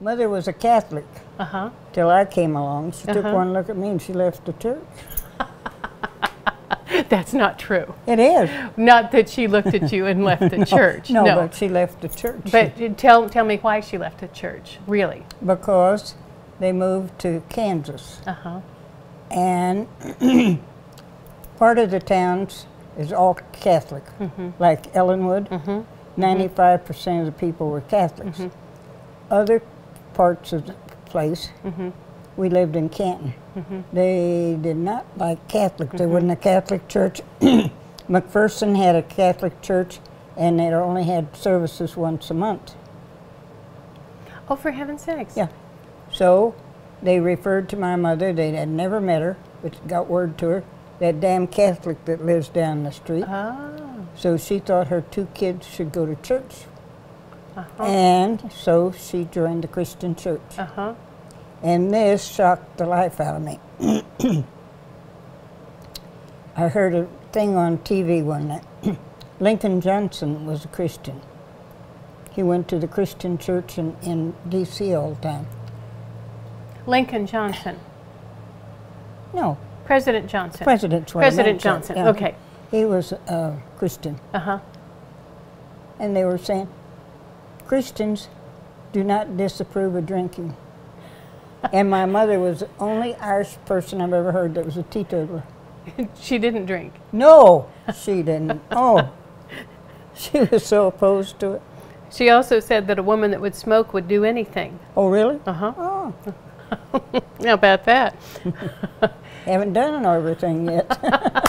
Mother was a Catholic Uh huh. till I came along. She took Uh-huh. one look at me and she left the church. That's not true. It is. Not that she looked at you and left the church. No, but she left the church. But tell tell me why she left the church. Really? because they moved to Kansas. Uh huh. And part of the towns is all Catholic, like Ellinwood. 95% of the people were Catholics. Other parts of the place, mm-hmm. we lived in Canton. Mm-hmm. They did not like Catholic. There wasn't a Catholic church. McPherson had a Catholic church, and it only had services once a month. Oh, for heaven's sakes! Yeah. So they referred to my mother. They had never met her, but got word to her. That damn Catholic that lives down the street. Oh. So she thought her two kids should go to church. Uh-huh. And so she joined the Christian church. Uh huh. And this shocked the life out of me. I heard a thing on TV one night. Lincoln Johnson was a Christian. He went to the Christian church in, in D.C. all the time. Lincoln Johnson, No, President Johnson. President's what I President meant. Johnson. Yeah. Okay. He was a Christian. Uh huh. And they were saying, Christians do not disapprove of drinking. and my mother was the only Irish person I've ever heard that was a teetotaler. she didn't drink. No, she didn't. Oh, she was so opposed to it. She also said that a woman that would smoke would do anything. Oh, really? Uh huh. Oh, How about that? haven't done an everything yet.